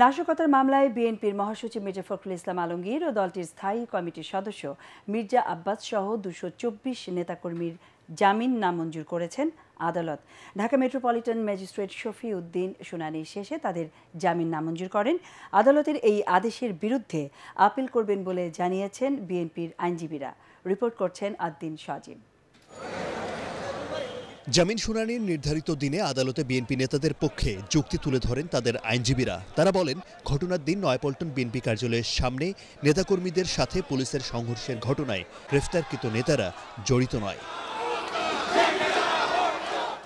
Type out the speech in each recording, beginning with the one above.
নাশকতার মামলায় বিএনপির মহাসচিব মির্জা ফখরুল ইসলাম আলমগীর ও দলটির স্থায়ী কমিটির সদস্য মির্জা আব্বাস সহ দুশো চব্বিশ নেতাকর্মীর জামিন নামঞ্জুর করেছেন আদালত। ঢাকা মেট্রোপলিটন ম্যাজিস্ট্রেট শফি উদ্দিন শুনানি শেষে তাদের জামিন নামঞ্জুর করেন। আদালতের এই আদেশের বিরুদ্ধে আপিল করবেন বলে জানিয়েছেন বিএনপির আইনজীবীরা। রিপোর্ট করছেন আদ্দিন সজীব জামিন শুনানির নির্ধারিত দিনে আদালতে বিএনপি নেতাদের পক্ষে যুক্তি তুলে ধরেন তাদের আইনজীবীরা। তারা বলেন, ঘটনার দিন নয়াপল্টন বিএনপি কার্যালয়ের সামনে নেতাকর্মীদের সাথে পুলিশের সংঘর্ষের ঘটনায় গ্রেফতারকৃত নেতারা জড়িত নয়।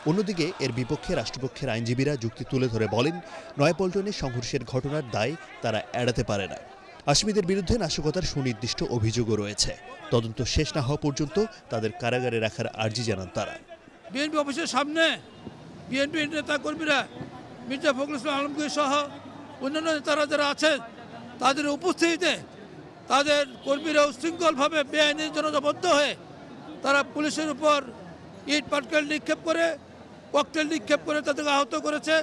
অন্যদিকে, এর বিপক্ষে রাষ্ট্রপক্ষের আইনজীবীরা যুক্তি তুলে ধরে বলেন, নয়াপল্টনে সংঘর্ষের ঘটনার দায় তারা এড়াতে পারে না। আসামিদের বিরুদ্ধে নাশকতার সুনির্দিষ্ট অভিযোগও রয়েছে। তদন্ত শেষ না হওয়া পর্যন্ত তাদের কারাগারে রাখার আর্জি জানান তারা। বিএনপি অফিসের সামনে বিএনপি নেতা কর্মীরা, মির্জা ফখরুল ইসলাম আলমগীর সহ অন্যান্য নেতারা যারা আছেন, তাদের উপস্থিতিতে তাদের কর্মীরা উশৃঙ্খলভাবে বেআইনি জনতাবদ্ধ হয়ে তারা পুলিশের উপর ইট, পাটকেল নিক্ষেপ করে, ককটেল নিক্ষেপ করে তাদেরকে আহত করেছে,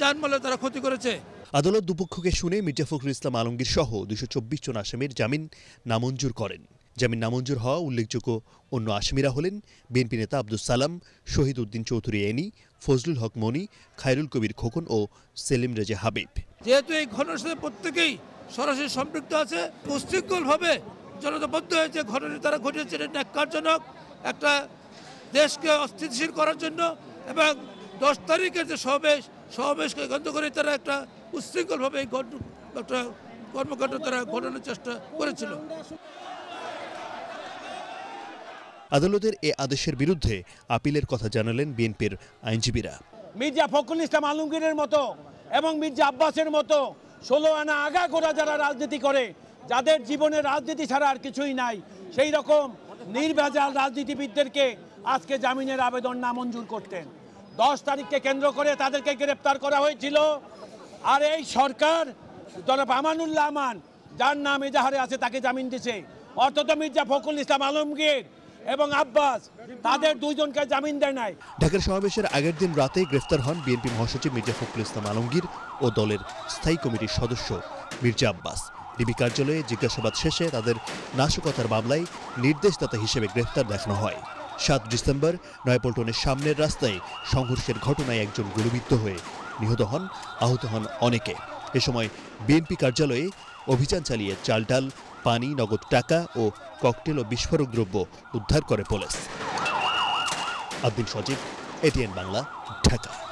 যানমালে তারা ক্ষতি করেছে। আদালত দুপক্ষকে শুনে মির্জা ফখরুল ইসলাম আলমগীর সহ দুশো জন আসামির জামিন নামঞ্জুর করেন। জামিন নামঞ্জুর হওয়া উল্লেখযোগ্য অন্য আসামিরা হলেন বিএনপি নেতা আব্দুল সালাম, শহীদ উদ্দিন চৌধুরী এনি, ফজলুল হক মনি, খায়রুল কবির খোকন ও সেলিম রেজা হাবিব। যেহেতু এই ঘটনার সাথে প্রত্যেকেই সরাসরি সম্পৃক্ত আছে উশৃঙ্খলভাবে জনতাবদ্ধ হয়েছে ঘটনা তারা ঘটিয়েছে, এটা ন্যাক্কারজনক একটা দেশকে অস্থিতিশীল করার জন্য এবং দশ তারিখের যে সমাবেশ, সমাবেশকে কেন্দ্র করে তারা একটা উশৃঙ্খলভাবে এই ঘট- একটা কর্মকাণ্ড তারা ঘটানোর চেষ্টা করেছিল। আদালতের এ আদেশের বিরুদ্ধে আপিলের কথা জানালেন বিএনপির আইনজীবীরা। মির্জা ফখরুল ইসলাম আলমগীরের মতো এবং মির্জা আব্বাসের মতো ষোলো আনা আগা গোড়া যারা রাজনীতি করে, যাদের জীবনে রাজনীতি ছাড়া আর কিছুই নাই, সেই রকম নির্ভেজাল রাজনীতিবিদদেরকে আজকে জামিনের আবেদন নামঞ্জুর করতেন। দশ তারিখকে কেন্দ্র করে তাদেরকে গ্রেপ্তার করা হয়েছিল। আর এই সরকার, জনাব আমানুল্লাহ আমান, যার নাম এজাহারে আছে তাকে জামিন দিছে। অর্থত মির্জা ফখরুল ইসলাম আলমগীর এবং আব্বাস, তাদের দুইজনকে জামিন দেয় নাই। ঢাকার সমাবেশের আগের দিন রাতে গ্রেফতার হন বিএনপি মহাসচিব মির্জা ফখরুল ইসলাম আলমগীর ও দলের স্থায়ী কমিটির সদস্য মির্জা আব্বাস। ডিবি কার্যালয়ে জিজ্ঞাসাবাদ শেষে তাদের নাশকতার মামলায় নির্দেশদাতা হিসেবে গ্রেফতার দেখানো হয়। সাত ডিসেম্বর, নয়াপল্টনের সামনের রাস্তায় সংঘর্ষের ঘটনায় একজন গুলিবিদ্ধ হয়ে নিহত হন, আহত হন অনেকে। এ সময় বিএনপি কার্যালয়ে অভিযান চালিয়ে চাল ডাল পানি, নগদ টাকা ও ককটেল ও বিস্ফোরক দ্রব্য উদ্ধার করে পুলিশ। আব্দুল সজীব এটিএন বাংলা, ঢাকা।